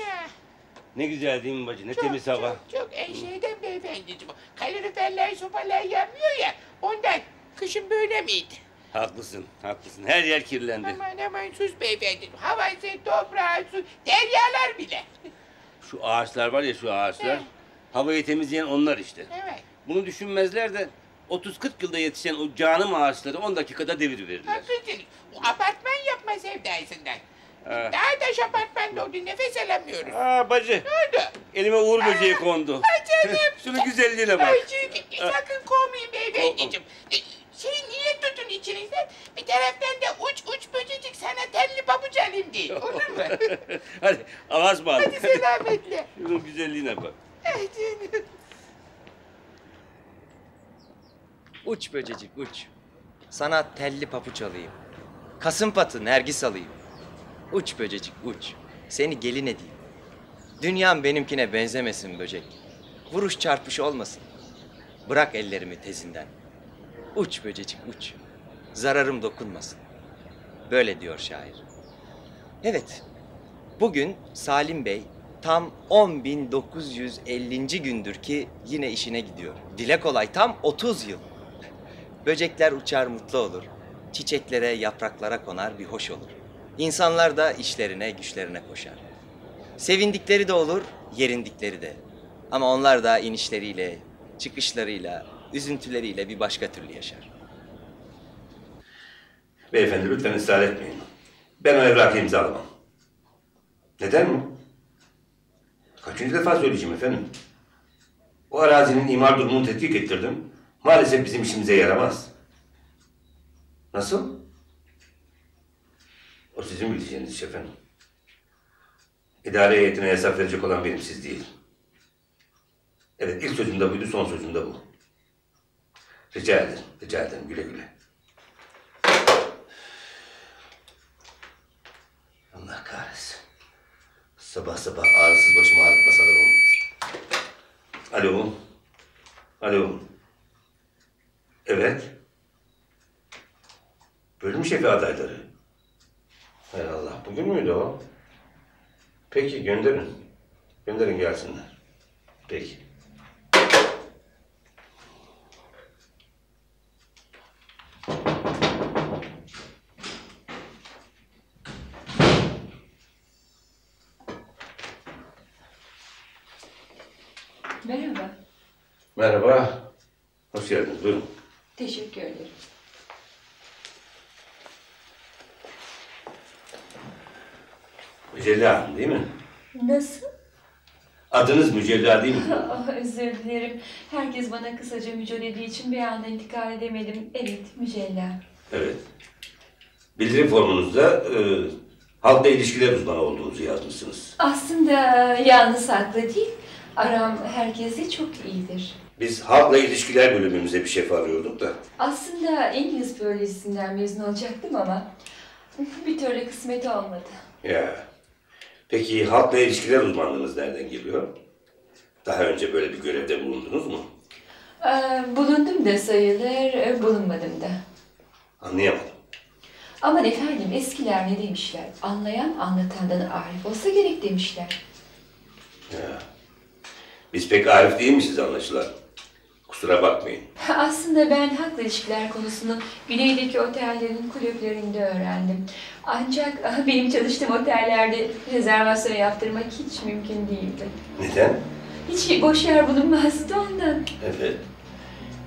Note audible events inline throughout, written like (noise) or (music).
Ya, Ne güzel değil mi bacı? Ne temiz hava. Çok, çok en şeyden beyefendiciğim. Kaloriferler, sopalar yanmıyor ya. Ondan kışın böyle miydi? Haklısın, haklısın. Her yer kirlendi. Aman aman sus beyefendiciğim. Havası, toprağı, su, deryalar bile. Şu ağaçlar var ya şu ağaçlar. He. Havayı temizleyen onlar işte. Evet. Bunu düşünmezler de 30-40 yılda yetişen o canım ağaçları 10 dakikada devir verirler. Haklısın. O apartman yapma sevdasından. Ha. Daha taş apartman oldu. Nefes alamıyoruz. Aa bacı, Ne oldu? elime uğur böceği kondu. Ay canım. (laughs) Şunun güzelliğine bak. Ay çünkü sakın kovmayın beyefendiciğim. E, Şey niye tutun içinizden? Bir taraftan da uç uç böcecik sana telli pabuç alayım değil. Olur mu? (laughs) Hadi avaz bağlı. Hadi selametle. (laughs) Şunun güzelliğine bak. Ay canım. Uç böcecik uç. Sana telli papuç alayım. Kasım patı nergis alayım. Uç böcecik uç. Seni gelin edeyim. Dünyam benimkine benzemesin böcek. Vuruş çarpış olmasın. Bırak ellerimi tezinden. Uç böcecik uç. Zararım dokunmasın. Böyle diyor şair. Evet. Bugün Salim Bey tam 10.950. gündür ki yine işine gidiyor. Dile kolay tam 30 yıl. Böcekler uçar mutlu olur. Çiçeklere, yapraklara konar bir hoş olur. İnsanlar da işlerine, güçlerine koşar. Sevindikleri de olur, yerindikleri de. Ama onlar da inişleriyle, çıkışlarıyla, üzüntüleriyle bir başka türlü yaşar. Beyefendi lütfen ısrar etmeyin. Ben o evrakı imzalamam. Neden mi? Kaçıncı defa söyleyeceğim efendim? O arazinin imar durumunu tetkik ettirdim. Maalesef bizim işimize yaramaz. Nasıl? O sizin bileceğiniz iş efendim. İdare heyetine hesap verecek olan benim siz değil. Evet ilk sözüm de buydu son sözüm de bu. Rica ederim, rica ederim güle güle. Allah kahretsin. Sabah sabah ağrısız başımı ağrıtmasalar olmaz. Alo. Alo. Evet. Bölüm şefi adayları. Hay Allah. Bugün müydü o? Peki gönderin. Gönderin gelsinler. Peki. Merhaba, Merhaba. Hoş geldiniz. Buyurun. teşekkür ederim. Mücella Hanım değil mi? Nasıl? Mücella değil mi? (laughs) Ah, özür dilerim. Herkes bana kısaca Müco dediği için bir anda intikal edemedim. Evet, Mücella. Evet. Bildirim formunuzda e, halkla ilişkiler uzmanı olduğunuzu yazmışsınız. Aslında yalnız haklı değil. Aram herkese çok iyidir. Biz halkla ilişkiler bölümümüze bir şef arıyorduk da. Aslında İngiliz bölgesinden mezun olacaktım ama bir türlü kısmet olmadı. Ya. Peki halkla ilişkiler uzmanlığınız nereden geliyor? Daha önce böyle bir görevde bulundunuz mu? Ee, bulundum da sayılır, e, bulunmadım da. Anlayamadım. Aman efendim eskiler ne demişler? Anlayan anlatandan arif olsa gerek demişler. Ya. Biz pek arif değilmişiz anlaşılan. Kusura bakmayın. Aslında ben halkla ilişkiler konusunu güneydeki otellerin kulüplerinde öğrendim. Ancak ah, benim çalıştığım otellerde rezervasyon yaptırmak hiç mümkün değildi. Neden? Hiç boş yer bulunmazdı ondan. Evet.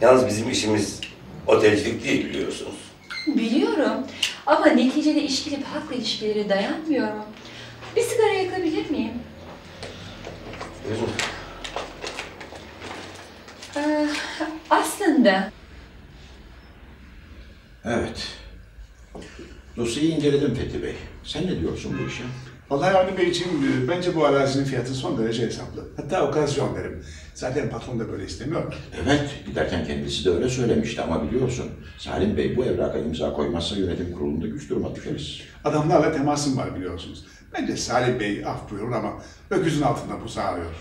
Yalnız bizim işimiz otelcilik değil biliyorsunuz. Biliyorum ama neticede iş gelip halkla ilişkileri dayanmıyor mu? Bir sigara yakabilir miyim? Buyurun. Ee, aslında Evet. Dosyayı inceledim Fethi Bey. Sen ne diyorsun bu işe? Vallahi Avni Beyciğim, e, bence bu arazinin fiyatı son derece hesaplı. Hatta okazyon derim. Zaten patron da böyle istemiyor. Evet, giderken kendisi de öyle söylemişti ama biliyorsun Salim Bey bu evraka imza koymazsa yönetim kurulunda güç duruma düşeriz. Adamlarla temasım var biliyorsunuz. Bence Salih Bey af buyurun ama öküzün altında bu sağlıyor.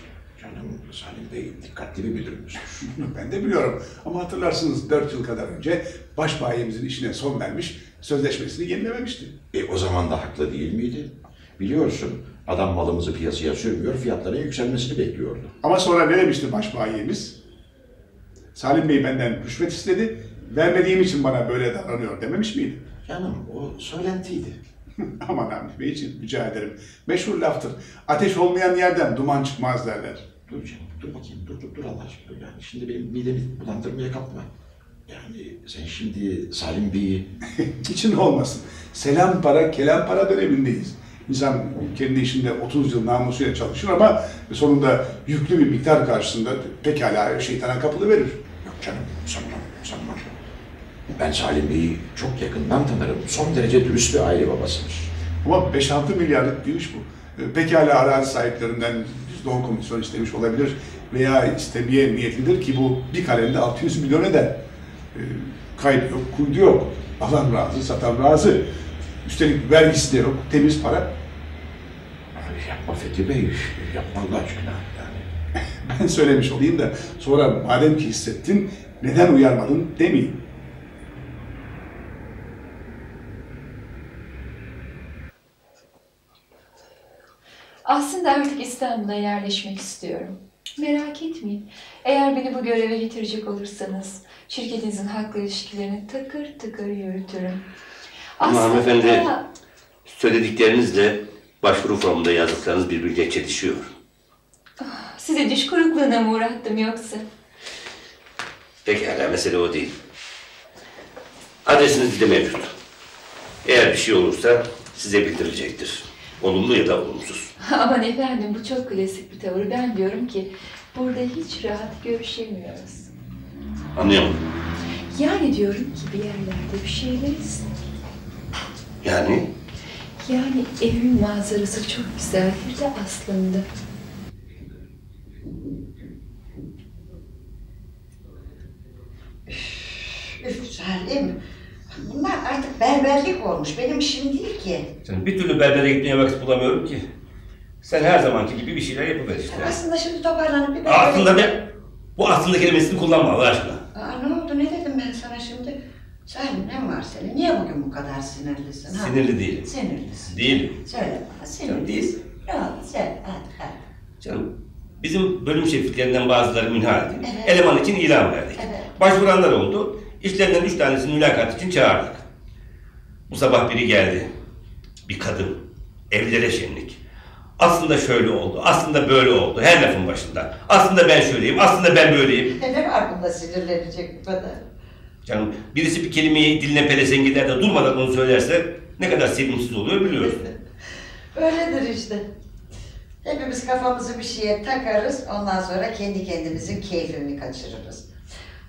Canım Salim Bey dikkatli bir müdürümüzdür. (laughs) Ben de biliyorum ama hatırlarsınız dört yıl kadar önce başbayimizin işine son vermiş, sözleşmesini yenilememişti. E o zaman da haklı değil miydi? Biliyorsun Adam malımızı piyasaya sürmüyor, fiyatların yükselmesini bekliyordu. Ama sonra ne demişti başbayimiz? Salim Bey benden rüşvet istedi. Vermediğim için bana böyle davranıyor dememiş miydi? Canım o söylentiydi. (laughs) Aman Hamdi Beyciğim rica ederim. Meşhur laftır. Ateş olmayan yerden duman çıkmaz derler. Dur canım, dur bakayım, dur dur, dur Allah aşkına. Yani şimdi benim midemi bulandırmaya kalkma. Yani sen şimdi Salim Bey'i (laughs) İçin olmasın. Selam para, kelam para dönemindeyiz. İnsan kendi işinde 30 yıl namusuyla çalışır ama sonunda yüklü bir miktar karşısında pekala şeytana kapılı verir. Yok canım, sanmam, sanmam. Ben Salim Bey'i çok yakından tanırım. Son derece dürüst bir aile babasıdır. Ama 5-6 milyarlık bir iş bu. Ee, Pekala arazi sahiplerinden %10 komisyon istemiş olabilir veya istemeye niyetlidir ki bu bir kalemde 600 milyon eder. Ee, Kayıt yok, kuydu yok. Alan razı, satan razı. Üstelik vergisi de yok, temiz para. Yapma Fethi Bey, yapma Allah aşkına. Yani (laughs) Ben söylemiş olayım da sonra madem ki hissettin neden uyarmadın demeyin. Aslında artık İstanbul'a yerleşmek istiyorum. Merak etmeyin. Eğer beni bu göreve getirecek olursanız şirketinizin halkla ilişkilerini takır takır yürütürüm. Ama hanımefendi- Söylediklerinizle başvuru formunda yazdıklarınız birbiriyle çelişiyor. size diş kurukluğuna mı uğrattım yoksa? Pekala mesele o değil. Adresiniz de mevcut. Eğer bir şey olursa size bildirilecektir. Olumlu ya da olumsuz. (laughs) Aman efendim bu çok klasik bir tavır. Ben diyorum ki burada hiç rahat görüşemiyoruz. Anlıyor musun? Yani diyorum ki bir yerlerde bir şeyler istek. Yani Yani evin manzarası çok güzeldir de aslında. Üf Salim. Bunlar artık berberlik olmuş. Benim işim değil ki. Sen bir türlü berbere gitmeye vakit bulamıyorum ki. Sen her zamanki gibi bir şeyler yapıver işte. Aslında şimdi toparlanıp bir berbere... Aslında ne? Bu aslında kelimesini kullanma Allah aşkına. Aa, ne oldu? Ne dedim ben sana şimdi? Ne var senin? Niye bugün bu kadar sinirlisin? Ha? Sinirli değilim. Sinirlisin. Değilim. Söyle bana sinirlisin. değil. Ne oldu? Söyle. Hadi, hadi. Canım bizim bölüm şefliklerinden bazıları minhal edildi. Evet. Eleman için ilan verdik. Evet. Başvuranlar oldu. İşlerinden üç tanesini mülakat için çağırdık. Bu sabah biri geldi. Bir kadın. Evlere şenlik. Aslında şöyle oldu. Aslında böyle oldu. Her lafın başında. Aslında ben şöyleyim. Aslında ben böyleyim. Ne var bunda sinirlenecek bu kadar? Canım birisi bir kelimeyi diline pelesenk eder de durmadan onu söylerse ne kadar sevimsiz oluyor biliyorsun. (laughs) Öyledir işte. Hepimiz kafamızı bir şeye takarız, ondan sonra kendi kendimizin keyfini kaçırırız.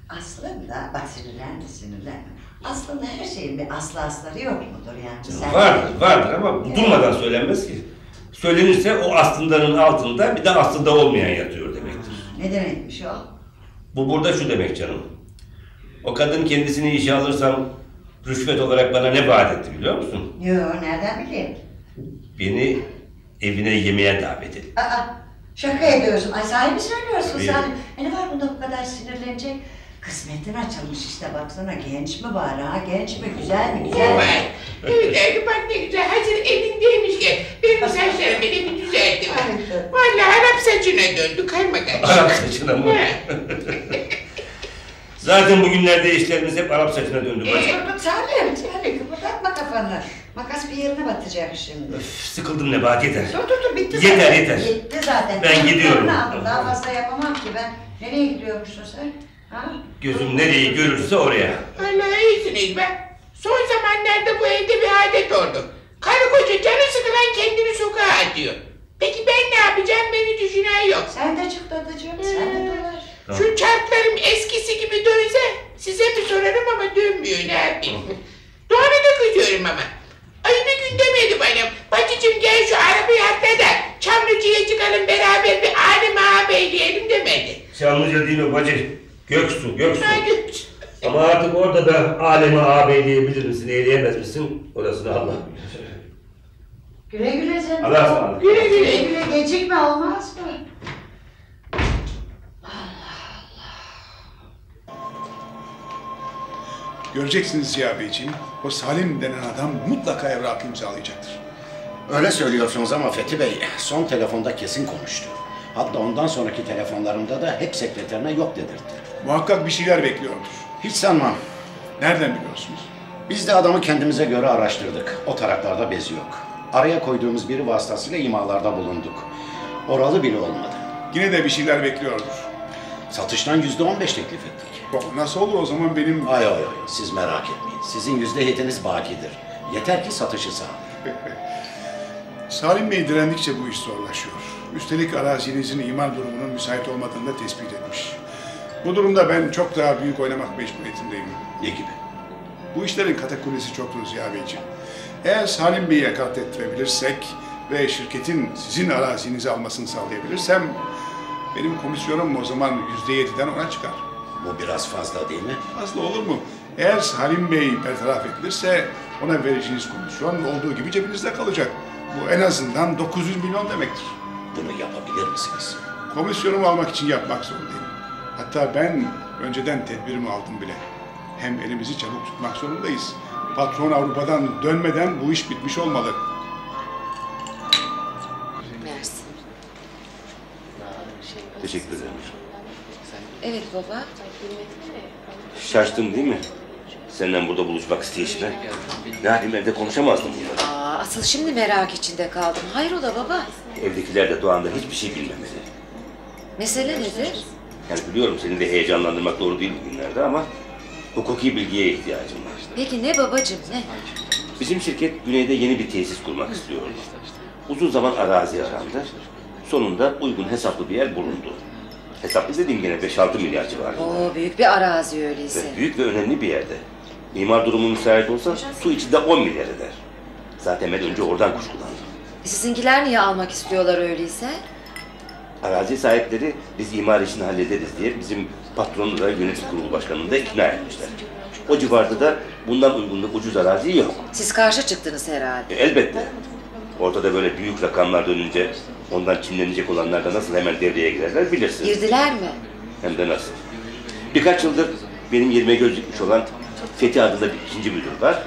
Aslında, bak sinirlenme sinirlenme. Aslında her şeyin bir aslı asları yok mudur yani? Sen- Vardır, vardır ama bu durmadan söylenmez ki. Söylenirse o aslındanın altında bir de aslında olmayan yatıyor demektir. Ne demekmiş o? Bu burada şu demek canım. O kadın kendisini işe alırsam rüşvet olarak bana ne vaat etti biliyor musun? Yo, nereden bileyim? Beni evine yemeğe davet etti. Aa, şaka ediyorsun. Ay sahibi söylüyorsun Tabii. sen. E ne var bunda bu kadar sinirlenecek? Kısmetin açılmış işte baksana genç mi var ha genç mi güzel mi güzel mi? Evet öyle bak ne güzel. Hazır elindeymişken benim saçlarımı beni bir düzeltti. Evet. Vallahi Arap saçına döndü kaymakam. Arap saçına mı? (laughs) Zaten bugünlerde işlerimiz hep Arap saçına döndü bacım. Dur dur Salim, Salim kıpırdatma kafanı. Makas bir yerine batacak şimdi. Öf, sıkıldım Nebahat yeter. Dur dur dur bitti Yeter, zaten. yeter. Bitti zaten. Ben gidiyorum. Ne yapayım, Daha fazla yapamam ki ben. Nereye gidiyormuşsun sen? Ha? Gözüm nereyi görürse oraya. Vallahi iyisiniz be. Son zamanlarda bu evde bir adet oldu. Karı koca canı sıkılan kendini sokağa atıyor. Peki ben ne yapacağım beni düşünen yok. Sen de çık dadıcığım, sen de. Tamam. Şu çarklarım eskisi gibi dönse size bir sorarım ama dönmüyor ne yapayım. Doğru da kızıyorum ama. Ay bir gün demedi bana. Bacıcım gel şu arabayı atla da Çamlıca'ya çıkalım beraber bir alim ağabeyleyelim demedi. Çamlıca değil o bacı. Göksu, Göksu. Hadi. Ama artık orada da alemi ağabeyleyebilir misin, eyleyemez misin? Orasını Allah bilir. Güle güle canım. Allah'a ısmarladık. Güle güle. Güle güle gecikme olmaz mı? Göreceksiniz Ziya Beyciğim, o Salim denen adam mutlaka evrak imzalayacaktır. Öyle söylüyorsunuz ama Fethi Bey son telefonda kesin konuştu. Hatta ondan sonraki telefonlarımda da hep sekreterine yok dedirtti. Muhakkak bir şeyler bekliyordur. Hiç sanmam. Nereden biliyorsunuz? Biz de adamı kendimize göre araştırdık. O taraklarda bezi yok. Araya koyduğumuz biri vasıtasıyla imalarda bulunduk. Oralı bile olmadı. Yine de bir şeyler bekliyordur. Satıştan yüzde on beş teklif ettik. Nasıl olur o zaman benim... Ay ay ay siz merak etmeyin. Sizin yüzde yediniz bakidir. Yeter ki satışı sağlayın. (laughs) Salim Bey direndikçe bu iş zorlaşıyor. Üstelik arazinizin imar durumunun müsait olmadığını da tespit etmiş. Bu durumda ben çok daha büyük oynamak mecburiyetindeyim. Ne gibi? Bu işlerin katakulisi çoktur Ziya Beyciğim. Eğer Salim Bey'e katlettirebilirsek ve şirketin sizin arazinizi almasını sağlayabilirsem benim komisyonum o zaman yüzde yediden ona çıkar. Bu biraz fazla değil mi? Fazla olur mu? Eğer Salim Bey bertaraf edilirse ona vereceğiniz komisyon olduğu gibi cebinizde kalacak. Bu en azından 900 milyon demektir. Bunu yapabilir misiniz? Komisyonumu almak için yapmak zorundayım. Hatta ben önceden tedbirimi aldım bile. Hem elimizi çabuk tutmak zorundayız. Patron Avrupa'dan dönmeden bu iş bitmiş olmalı. Evet baba. Şaştın değil mi? Seninle burada buluşmak isteyişine. Ne halim evde konuşamazdım bunları. Aa, asıl şimdi merak içinde kaldım. Hayrola baba? Evdekiler de Doğan'da hiçbir şey bilmemeli. Mesele nedir? Yani biliyorum seni de heyecanlandırmak doğru değil bugünlerde ama hukuki bilgiye ihtiyacım var. Peki ne babacığım ne? Bizim şirket güneyde yeni bir tesis kurmak istiyor. Uzun zaman arazi arandı. Sonunda uygun hesaplı bir yer bulundu. Hesaplı dediğim gene 5-6 milyar civarında. Oo büyük bir arazi öyleyse. Ve büyük ve önemli bir yerde. Mimar durumu müsait olsa su içinde 10 milyar eder. Zaten ben önce oradan kuşkulandım. E, Sizinkiler niye almak istiyorlar öyleyse? Arazi sahipleri biz imar işini hallederiz diye bizim patronunu ve yönetim kurulu başkanını da ikna etmişler. O civarda da bundan uygun ve ucuz arazi yok. Siz karşı çıktınız herhalde. E, elbette. Ortada böyle büyük rakamlar dönünce ondan çinlenecek olanlar da nasıl hemen devreye girerler bilirsin. Girdiler mi? Hem de nasıl. Birkaç yıldır benim yerime göz dikmiş olan Fethi adında bir ikinci müdür var.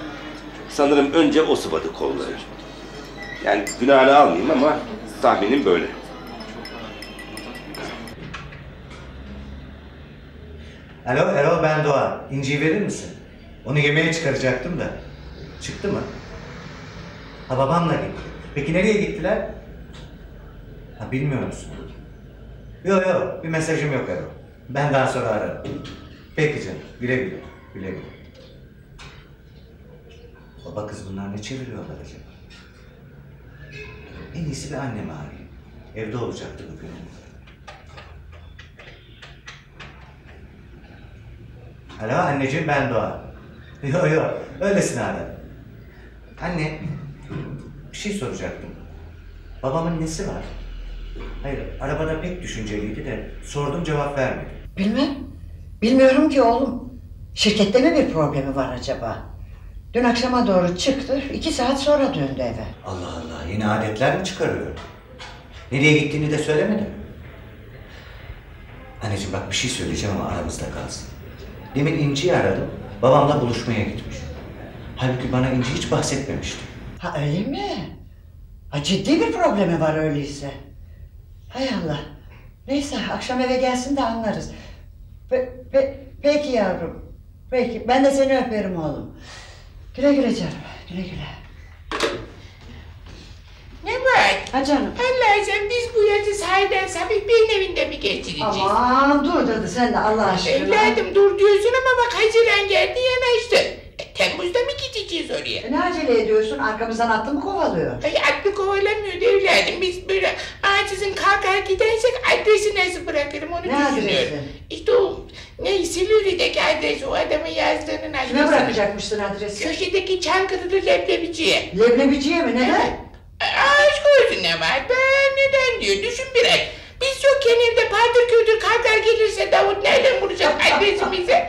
Sanırım önce o sıvadı kolları. Yani günahını almayayım ama tahminim böyle. Alo Erol ben Doğan. İnciyi verir misin? Onu yemeğe çıkaracaktım da. Çıktı mı? Ha babamla gitti. Peki nereye gittiler? Ha bilmiyor musun? Yok yok bir mesajım yok Erol. Ben daha sonra ararım. Peki canım güle güle. Güle güle. Baba kız bunlar ne çeviriyorlar acaba? En iyisi bir annemi arayayım. Evde olacaktı bugün. Alo anneciğim ben Doğan. (laughs) Yok yok öylesine aradım. Anne bir şey soracaktım. Babamın nesi var? Hayır arabada pek düşünceliydi de sordum cevap vermedi. Bilmem. Bilmiyorum ki oğlum. Şirkette mi bir problemi var acaba? Dün akşama doğru çıktı, iki saat sonra döndü eve. Allah Allah yeni adetler mi çıkarıyor? Nereye gittiğini de söylemedi. Anneciğim bak bir şey söyleyeceğim ama aramızda kalsın. Demin İnci'yi aradım. Babamla buluşmaya gitmiş. Halbuki bana İnci hiç bahsetmemişti. Ha öyle mi? Ha ciddi bir problemi var öyleyse. Hay Allah. Neyse akşam eve gelsin de anlarız. Pe- pe- peki yavrum. Peki ben de seni öperim oğlum. Güle güle canım. Güle güle. Ne var? Ha canım. Allah sen biz bu yazı sahiden Sabit Bey'in evinde mi geçireceğiz? Aman dur dedi sen de Allah aşkına. Evladım dur diyorsun ama bak Haziran geldi yanaştı. Temmuz'da mı gideceğiz oraya? E, Ne acele ediyorsun? Arkamızdan attı mı kovalıyor? Ay aklı kovalamıyor evladım. Biz böyle acizin kalkar gidersek adresi nasıl bırakırım onu Ne düşünüyorum. adresi? İşte o ne Silivri'deki adresi o adamın yazdığının adresi. Kime bırakacakmışsın adresi? Köşedeki Çankırılı leblebiciye. Leblebiciye mi? Neden? Evet. Aşk olsun ne var be neden diyor düşün biraz. Biz yokken evde paldır küldür kalkar gelirse Davut nereden bulacak (laughs) adresimizi?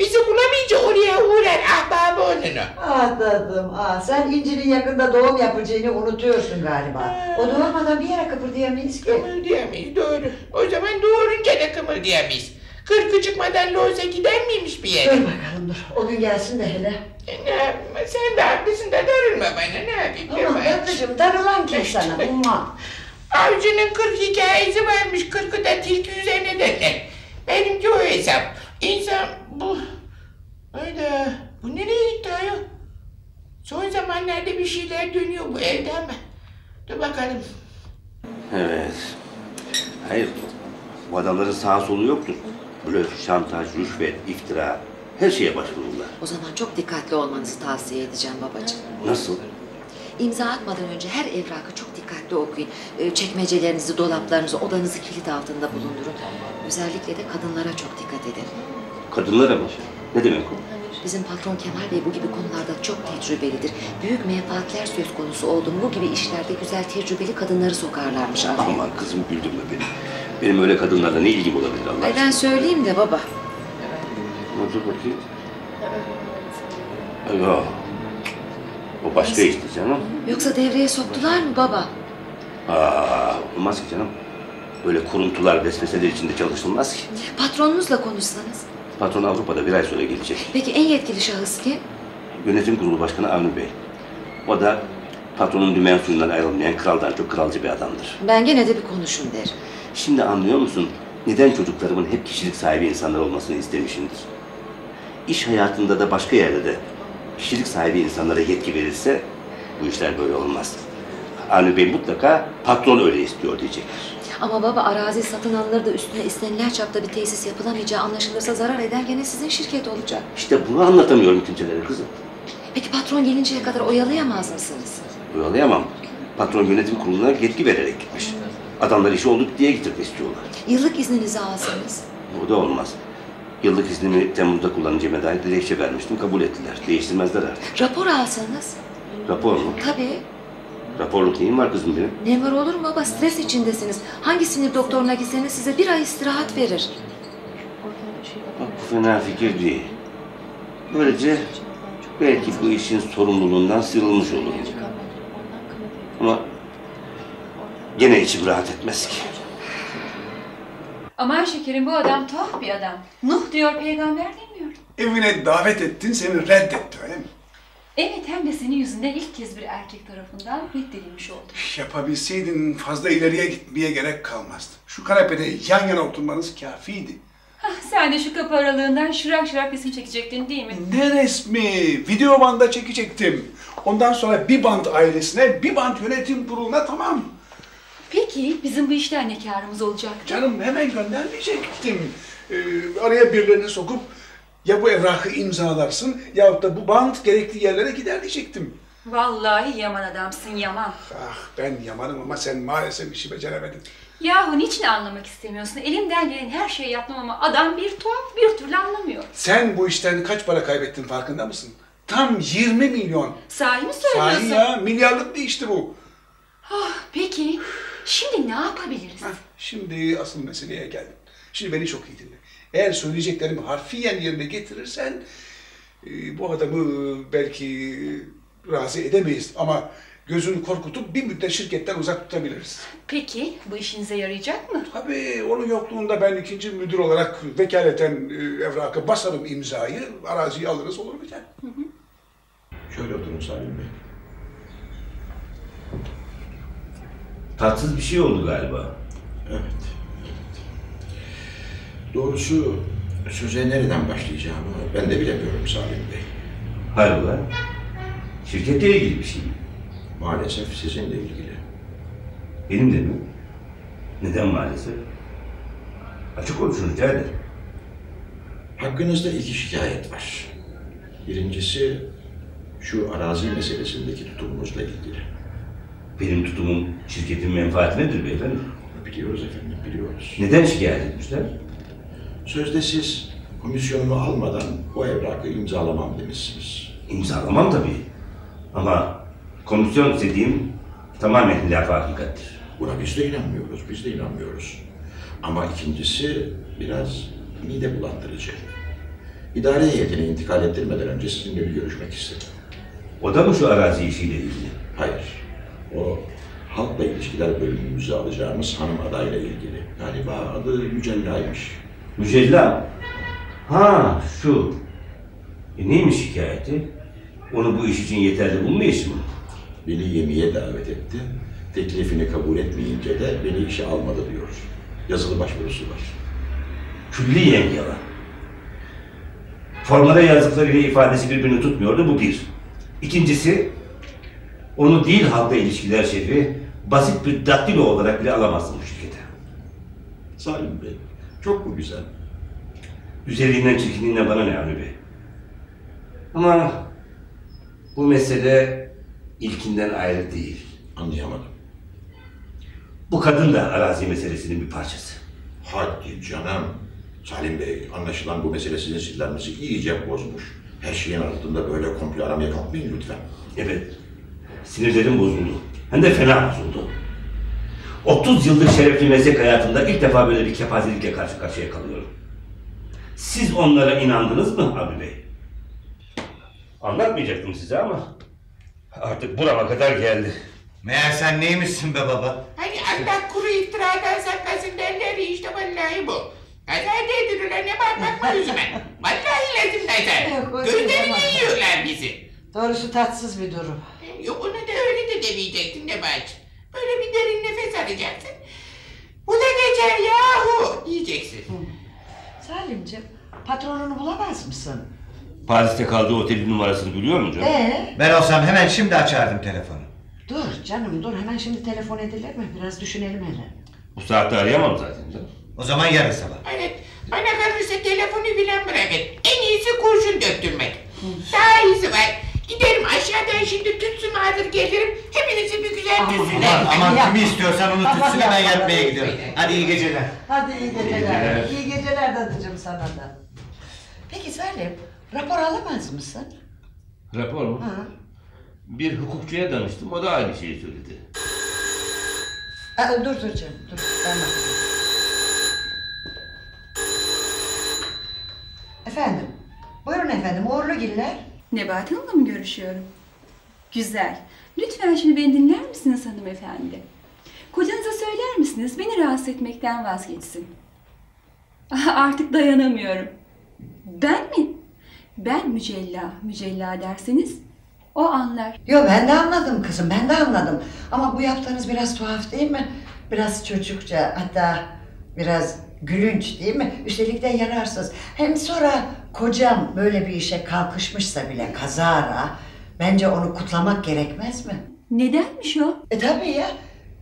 Bizi bulamayınca oraya uğrar ahbabı onunu. Anladım. Aa, sen İnci'nin yakında doğum yapacağını unutuyorsun galiba. O doğmadan bir yere kıpırdayamayız ki. Kımıldayamayız doğru. O zaman doğurunca da kımıldayamayız. Kırkı çıkmadan loza gider miymiş bir Dur yere? bakalım dur. O gün gelsin de hele. E, ne yapayım? Sen de haklısın da darılma bana ne yapayım? Aman babacığım darılan kim sana? Umma. Avcının kırk hikayesi varmış. Kırkı da tilki üzerine derler. Benimki o hesap. İnsan bu... Hayda. Bu nereye gitti ayol? Son zamanlarda bir şeyler dönüyor bu evde ama. Dur bakalım. Evet. Hayır. Bu adamların sağ solu yoktur. Blöf, şantaj, rüşvet, iftira. Her şeye başvururlar. O zaman çok dikkatli olmanızı tavsiye edeceğim babacığım. Nasıl? İmza atmadan önce her evrakı çok dikkatli okuyun. Ee, Çekmecelerinizi, dolaplarınızı, odanızı kilit altında bulundurun. Özellikle de kadınlara çok dikkat edin. Kadınlara mı? Ne demek o? Bizim patron Kemal Bey bu gibi konularda çok tecrübelidir. Büyük menfaatler söz konusu oldu mu bu gibi işlerde güzel tecrübeli kadınları sokarlarmış araya. Aman kızım güldürme beni. Benim öyle kadınlarla ne ilgim olabilir Allah Ay aşkına? ben söyleyeyim de baba. Dur bakayım. Yok. O başka işte canım. Yoksa devreye soktular mı baba? Aa, olmaz ki canım. Böyle kuruntular, vesveseler içinde çalışılmaz ki. Patronunuzla konuşsanız. Patron Avrupa'da bir ay sonra gelecek. Peki en yetkili şahıs kim? Yönetim kurulu başkanı Avni Bey. O da patronun dümen suyundan ayrılmayan kraldan çok kralcı bir adamdır. Ben gene de bir konuşun derim. Şimdi anlıyor musun neden çocuklarımın hep kişilik sahibi insanlar olmasını istemişimdir? İş hayatında da başka yerde de kişilik sahibi insanlara yetki verilse bu işler böyle olmaz. Avni Bey mutlaka patron öyle istiyor diyecektir. Ama baba arazi satın alınır da üstüne istenilen çapta bir tesis yapılamayacağı anlaşılırsa zarar eden gene sizin şirket olacak. İşte bunu anlatamıyorum kimselere kızım. Peki patron gelinceye kadar oyalayamaz mısınız? Oyalayamam. Patron yönetim kuruluna yetki vererek gitmiş. Adamlar işi oldu diye getirdi istiyorlar. Yıllık izninizi alsanız. Bu da olmaz. Yıllık iznimi Temmuz'da kullanacağıma dair dilekçe vermiştim. Kabul ettiler. Değiştirmezler artık. Rapor alsanız. Rapor mu? Tabii. Raporluk neyim var kızım benim? Ne var olur mu baba stres içindesiniz. Hangi sinir doktoruna gitseniz size bir ay istirahat verir. Bak bu fena fikir değil. Böylece belki bu işin sorumluluğundan sıyrılmış olurum. Ama gene içim rahat etmez ki. Aman şekerim bu adam tuhaf bir adam. Nuh diyor peygamber demiyor. Evine davet ettin seni reddetti öyle mi? Evet hem de senin yüzünden ilk kez bir erkek tarafından reddedilmiş oldu. Yapabilseydin fazla ileriye gitmeye gerek kalmazdı. Şu kanepede yan yana oturmanız kafiydi. Hah, sen de şu kapı aralığından şırak şırak resim çekecektin değil mi? Ne resmi? Video banda çekecektim. Ondan sonra bir band ailesine, bir band yönetim kuruluna tamam. Peki bizim bu işten ne karımız olacak? Canım hemen göndermeyecektim. Ee, araya birilerini sokup ya bu evrakı imzalarsın yahut da bu band gerekli yerlere gider diyecektim. Vallahi yaman adamsın yaman. Ah ben yamanım ama sen maalesef işi beceremedin. Yahu niçin anlamak istemiyorsun? Elimden gelen her şeyi yaptım ama adam bir tuhaf bir türlü anlamıyor. Sen bu işten kaç para kaybettin farkında mısın? Tam 20 milyon. Sahi mi Sahi söylüyorsun? ya milyarlık bir işti bu. Ah, peki şimdi ne yapabiliriz? Heh, şimdi asıl meseleye geldim. Şimdi beni çok iyi dinle. Eğer söyleyeceklerimi harfiyen yerine getirirsen e, bu adamı belki razı edemeyiz ama gözünü korkutup bir müddet şirketten uzak tutabiliriz. Peki bu işinize yarayacak mı? Tabii onun yokluğunda ben ikinci müdür olarak vekaleten e, evrakı basarım imzayı, araziyi alırız olur biter. Şöyle oturun Salim Bey. Tatsız bir şey oldu galiba. Doğrusu söze nereden başlayacağımı ben de bilemiyorum Salim Bey. Hayrola? Şirketle ilgili bir şey mi? Maalesef sizinle ilgili. Benim de mi? Neden maalesef? Açık konuşun rica ederim. Hakkınızda iki şikayet var. Birincisi şu arazi meselesindeki tutumunuzla ilgili. Benim tutumum şirketin menfaati nedir beyefendi? Biliyoruz efendim, biliyoruz. Neden şikayet etmişler? Sözde siz komisyonumu almadan o evrakı imzalamam demişsiniz. İmzalamam tabii. Ama komisyon istediğim tamamen hilaf hakikattir. Buna biz de inanmıyoruz, biz de inanmıyoruz. Ama ikincisi biraz mide bulandırıcı. İdare heyetine intikal ettirmeden önce sizinle bir görüşmek istedim. O da mı şu arazi işiyle ilgili? Hayır, o halkla ilişkiler bölümümüze alacağımız hanım adayla ilgili. Galiba adı Mücella'ymış. Mücella. Ha şu. E, neymiş şikayeti? Onu bu iş için yeterli bulmayış mı? Beni yemeğe davet etti. Teklifini kabul etmeyince de beni işe almadı diyor. Yazılı başvurusu var. Külliyen yalan. Formada yazdıklarıyla ifadesi birbirini tutmuyordu bu bir. İkincisi, onu değil halkla ilişkiler şefi, basit bir daktilo olarak bile alamazsın bu şirkete. Salim Bey, çok mu güzel? Güzelliğinden çirkinliğinden bana ne Avni Bey? Ama bu mesele ilkinden ayrı değil. Anlayamadım. Bu kadın da arazi meselesinin bir parçası. Hadi canım. Salim Bey, anlaşılan bu mesele sizin sinirlerinizi iyice bozmuş. Her şeyin altında böyle komple aramaya kalkmayın lütfen. Evet, sinirlerim bozuldu. Hem de fena bozuldu. 30 yıllık şerefli meslek hayatımda ilk defa böyle bir kepazelikle karşı karşıya kalıyorum. Siz onlara inandınız mı abi bey? Anlatmayacaktım size ama artık burama kadar geldi. Meğer sen neymişsin be baba? Hani Allah kuru iftiradan saklasın derler işte vallahi bu. Nazar değdirirler ne bak bakma yüzüme. Vallahi lazım nazar. Gözlerini yiyorlar bizi. Doğrusu tatsız bir durum. Yok onu da öyle de demeyecektin Nebahat. Böyle bir derin nefes alacaksın. Bu da geçer yahu diyeceksin. Salimciğim, patronunu bulamaz mısın? Paris'te kaldığı otelin numarasını biliyor musun canım? Ee, Ben olsam hemen şimdi açardım telefonu. dur canım dur hemen şimdi telefon edilir mi? Biraz düşünelim hele. Bu saatte arayamam zaten canım. O zaman yarın sabah. Evet bana kalırsa telefonu bilen bırakın. En iyisi kurşun döktürmek. Daha iyisi var. Giderim aşağıdan şimdi tütsümü alır gelirim. Hepinizi bir güzel Aman, tütsüler. Aman aman Yapma. kimi istiyorsan onu hemen yapma. yatmaya gidiyorum. Hadi iyi geceler. Hadi iyi geceler. geceler. İyi geceler dadıcığım sana da. Peki Salim, rapor alamaz mısın? Rapor mu? Ha. Bir hukukçuya danıştım, o da aynı şeyi söyledi. Aa, dur dur canım, dur. Ben bakayım. Efendim, buyurun efendim, uğurlu giller. Nebahat Hanım'la mı görüşüyorum? Güzel. Lütfen şimdi beni dinler misiniz hanımefendi? Kocanıza söyler misiniz beni rahatsız etmekten vazgeçsin? Ah, Artık dayanamıyorum. Ben mi? Ben mücella, mücella derseniz o anlar. Yo ben de anladım kızım, ben de anladım. Ama bu yaptığınız biraz tuhaf değil mi? Biraz çocukça, hatta biraz gülünç değil mi? Üstelik de yararsız. Hem sonra kocam böyle bir işe kalkışmışsa bile kazara, bence onu kutlamak gerekmez mi? Nedenmiş o? E tabii ya.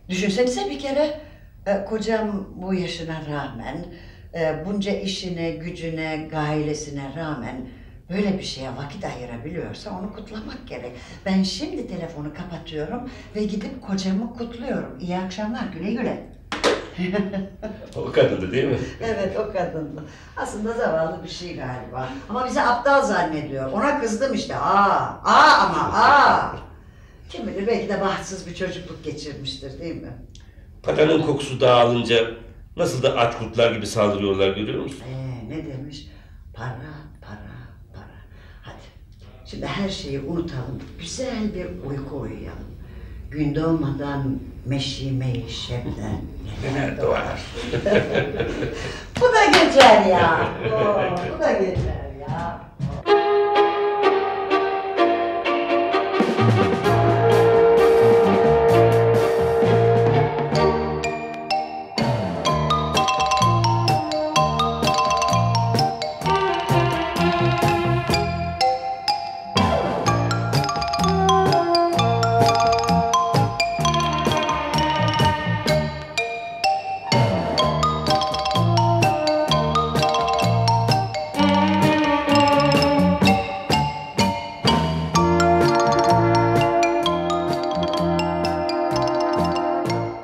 Düşünsenize bir kere e, kocam bu yaşına rağmen, e, bunca işine, gücüne, gailesine rağmen böyle bir şeye vakit ayırabiliyorsa onu kutlamak gerek. Ben şimdi telefonu kapatıyorum ve gidip kocamı kutluyorum. İyi akşamlar, güle güle. O kadındı değil mi? Evet o kadındı. Aslında zavallı bir şey galiba. Ama bizi aptal zannediyor. Ona kızdım işte. Aa, aa ama aa. Kim bilir belki de bahtsız bir çocukluk geçirmiştir değil mi? Paranın kokusu dağılınca nasıl da aç kurtlar gibi saldırıyorlar görüyor musun? Ee, ne demiş? Para, para, para. Hadi. Şimdi her şeyi unutalım. Güzel bir uyku uyuyalım. Gün doğmadan meşime-i neler doğar. (laughs) bu da geçer ya. Oo, (laughs) bu da geçer.